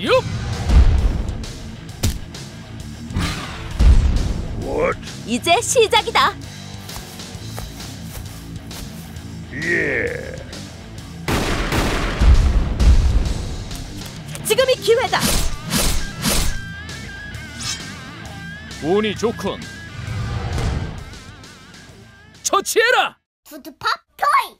육! What? 이제 시작이다. Yeah. 지금이 기회다. 운이 좋군. 처치해라. 푸드팝 토이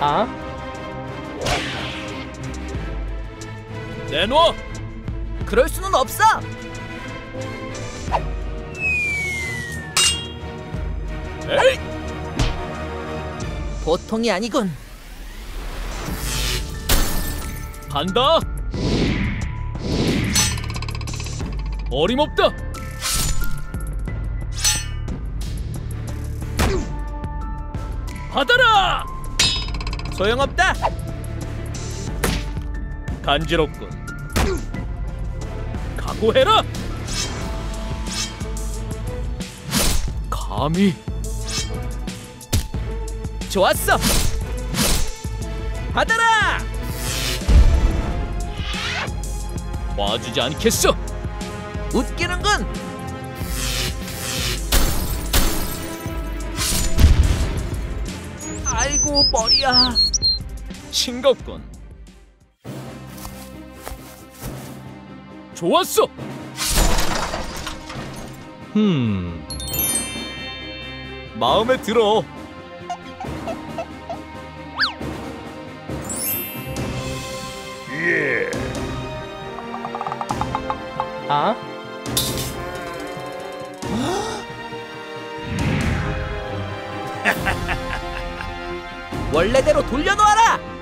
아? 내놔. 그럴 수는 없어. 에이! 보통이 아니군. 간다. 어림없다. 받아라. 소용없다. 간지럽군. 각오해라. 감히 좋았어. 받아라. 봐주지 않겠어. 웃기는군. 아이고 머리야. 싱겁군. 좋았어. 흠. 마음에 들어. Yeah. 아? 원래대로 돌려놓아라.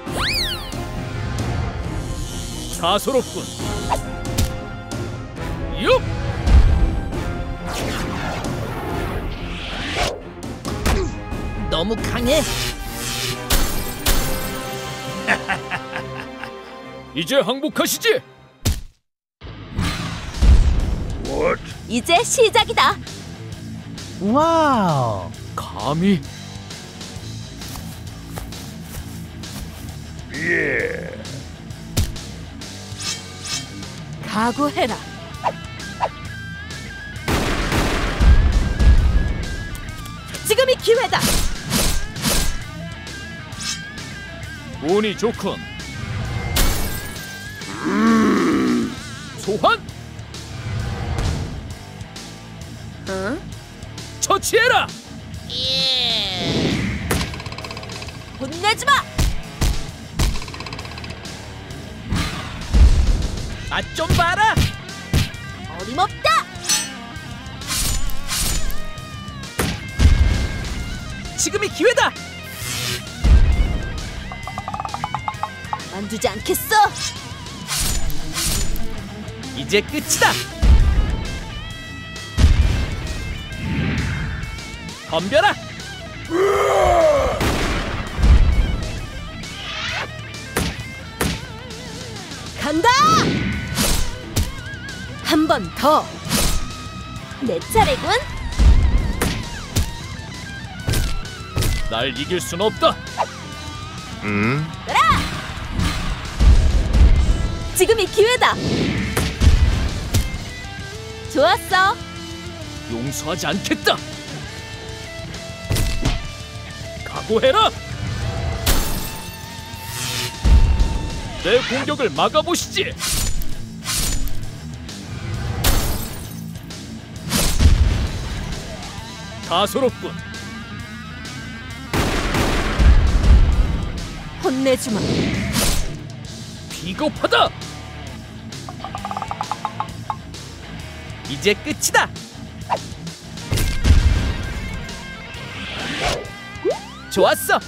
사소롭군. 육! 너무 강해. 이제 항복하시지. What? 이제 시작이다. 와우. 감히 Yeah. 각오해라. 지금이 기회다. 운이 좋군. 소환 응? 처치해라. 혼내지 마. 맛 좀 봐라. 어림없다. 지금이 기회다. 만두지 않겠어. 이제 끝이다. 덤벼라. 간다. 한 번 더. 내 차례군. 날 이길 순 없다. Hmm? 지금이 기회다. 좋았어. 용서하지 않겠다. 각오해라. 내 공격을 막아보시지. 다소롭군. 혼내지 마. 비겁하다. 이제 끝이다. 좋았어.